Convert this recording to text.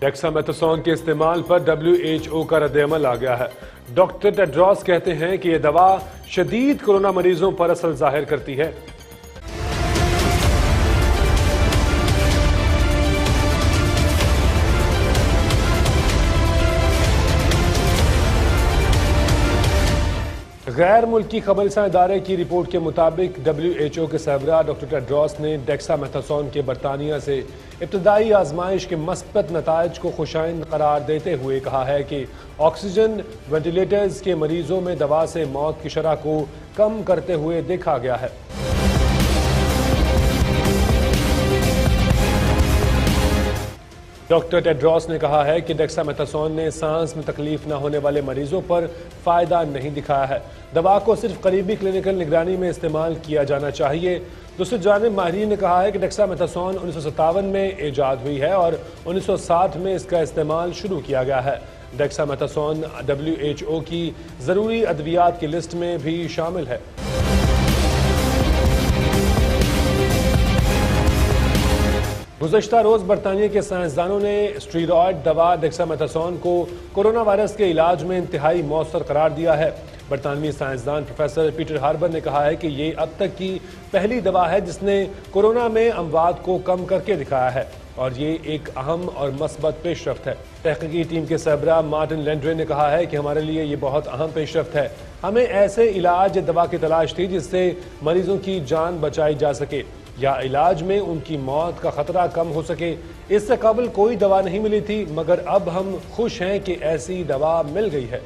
Dexamethasone के इस्तेमाल पर डब्ल्यू एच ओ का रद्दमल आ गया है। डॉक्टर टेड्रॉस कहते हैं कि यह दवा शदीद कोरोना मरीजों पर असर ज़ाहिर करती है। गैर मुल्की खबरसा इदारे की रिपोर्ट के मुताबिक डब्ल्यू एच ओ के सरबरा डॉक्टर टेड्रॉस ने डेक्सा मेथासोन के बरतानिया से इब्तदाई आजमाइश के मस्बत नतज को खुशाइन करार देते हुए कहा है कि ऑक्सीजन वेंटिलेटर्स के मरीजों में दवा से मौत की शरह को कम करते हुए देखा गया है। डॉक्टर टेड्रॉस ने कहा है कि डेक्सामेथासोन ने सांस में तकलीफ़ न होने वाले मरीजों पर फ़ायदा नहीं दिखाया है। दवा को सिर्फ़ करीबी क्लिनिकल निगरानी में इस्तेमाल किया जाना चाहिए। दूसरी जानब माहरीन ने कहा है कि डेक्सामेथासोन उन्नीस सौ सत्तावन में ईजाद हुई है और 1960 में इसका इस्तेमाल शुरू किया गया है। डेक्सामेथासोन डब्ल्यू एच ओ की ज़रूरी अद्वियात की लिस्ट में भी शामिल है। गुजशत रोज बरतानिया के साइंसदानों ने स्टीरॉयड दवा, डेक्सामेथासोन को कोरोना वायरस के इलाज में इंतहाई मौसर करार दिया है। बरतानवी साइंसदान प्रोफेसर पीटर हार्बर ने कहा है कि ये अब तक की पहली दवा है जिसने कोरोना में अमवाद को कम करके दिखाया है और ये एक अहम और मस्बत पेशरफ है। तहकीकी टीम के सरबरा मार्टिन लेंड्रे ने कहा है कि हमारे लिए ये बहुत अहम पेशरफ है। हमें ऐसे इलाज दवा की तलाश थी जिससे मरीजों की जान बचाई जा सके। या इलाज में उनकी मौत का खतरा कम हो सके। इससे कबल कोई दवा नहीं मिली थी, मगर अब हम खुश हैं कि ऐसी दवा मिल गई है।